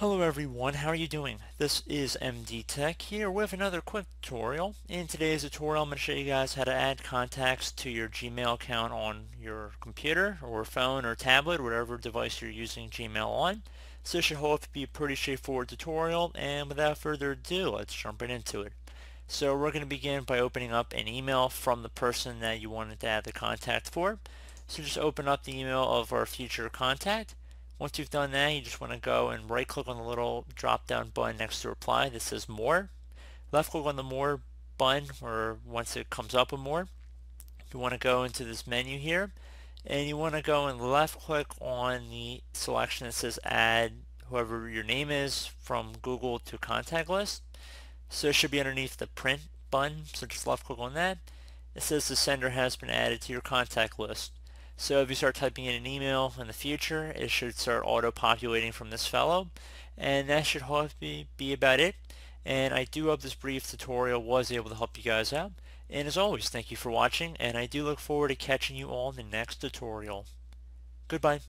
Hello everyone, how are you doing? This is MD Tech here with another quick tutorial. In today's tutorial I'm going to show you guys how to add contacts to your Gmail account on your computer or phone or tablet, whatever device you're using Gmail on. So this should hopefully be a pretty straightforward tutorial and without further ado let's jump right into it. So we're going to begin by opening up an email from the person that you wanted to add the contact for. So just open up the email of our future contact once you've done that, you just want to go and right click on the little drop down button next to reply that says more. Left click on the more button or once it comes up with more. You want to go into this menu here and you want to go and left click on the selection that says add whoever your name is from Google to contact list. So it should be underneath the print button. So just left click on that. It says the sender has been added to your contact list. So if you start typing in an email in the future, it should start auto-populating from this fellow. And that should hopefully be about it. And I do hope this brief tutorial was able to help you guys out. And as always, thank you for watching, and I do look forward to catching you all in the next tutorial. Goodbye.